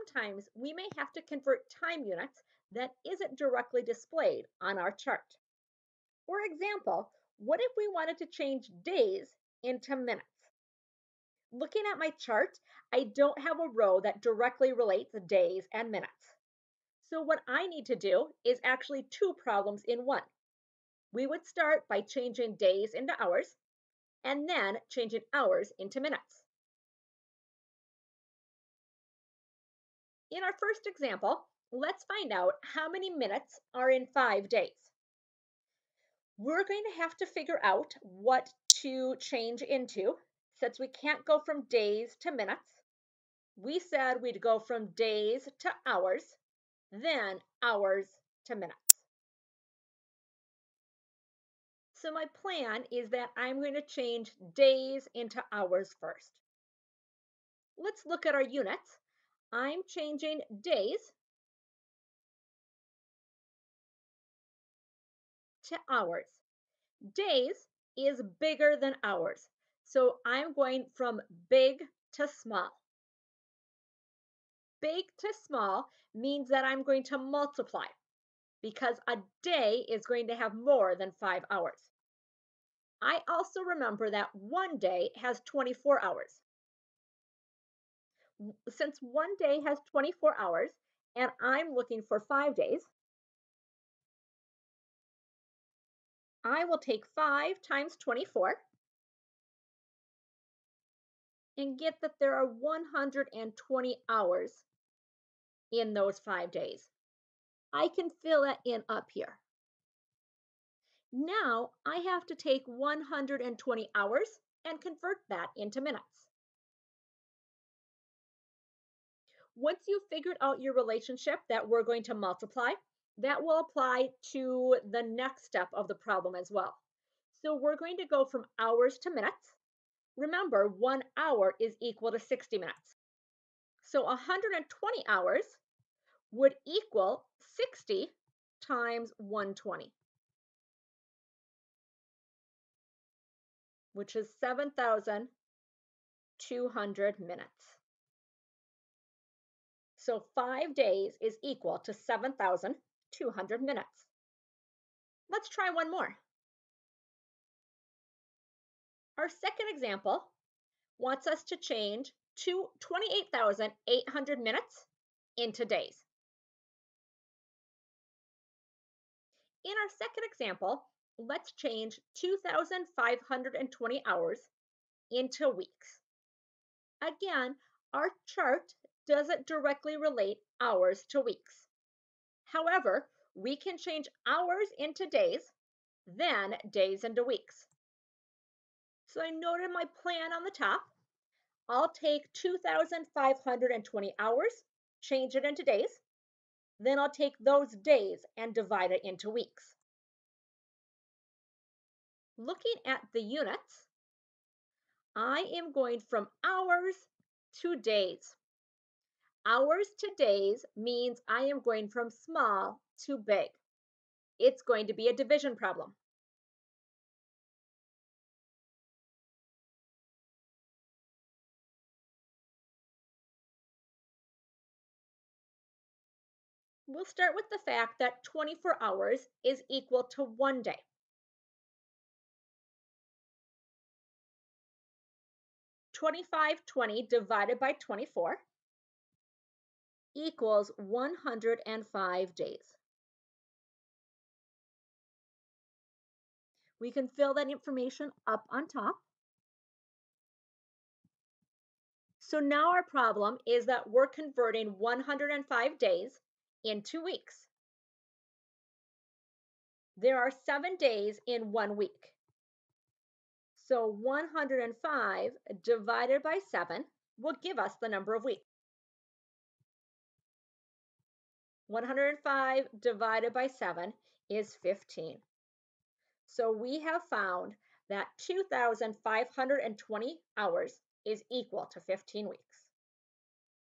sometimes we may have to convert time units that isn't directly displayed on our chart. For example, what if we wanted to change days into minutes? Looking at my chart, I don't have a row that directly relates days and minutes. So what I need to do is actually two problems in one. We would start by changing days into hours and then changing hours into minutes. In our first example, let's find out how many minutes are in five days. We're going to have to figure out what to change into since we can't go from days to minutes. We said we'd go from days to hours, then hours to minutes. So my plan is that I'm going to change days into hours first. Let's look at our units. I'm changing days to hours. Days is bigger than hours. So I'm going from big to small. Big to small means that I'm going to multiply because a day is going to have more than five hours. I also remember that one day has 24 hours since one day has 24 hours and I'm looking for five days, I will take 5 times 24 and get that there are 120 hours in those five days. I can fill that in up here. Now I have to take 120 hours and convert that into minutes. Once you've figured out your relationship that we're going to multiply, that will apply to the next step of the problem as well. So we're going to go from hours to minutes. Remember, one hour is equal to 60 minutes. So 120 hours would equal 60 times 120, which is 7,200 minutes. So five days is equal to 7,200 minutes. Let's try one more. Our second example wants us to change to 28,800 minutes into days. In our second example, let's change 2,520 hours into weeks. Again, our chart doesn't directly relate hours to weeks. However, we can change hours into days, then days into weeks. So I noted my plan on the top. I'll take 2,520 hours, change it into days. Then I'll take those days and divide it into weeks. Looking at the units, I am going from hours to days. Hours to days means I am going from small to big. It's going to be a division problem. We'll start with the fact that 24 hours is equal to one day. Twenty-five twenty divided by 24 equals 105 days. We can fill that information up on top. So now our problem is that we're converting 105 days into weeks. There are seven days in one week. So 105 divided by 7 will give us the number of weeks. 105 divided by 7 is 15. So we have found that 2,520 hours is equal to 15 weeks.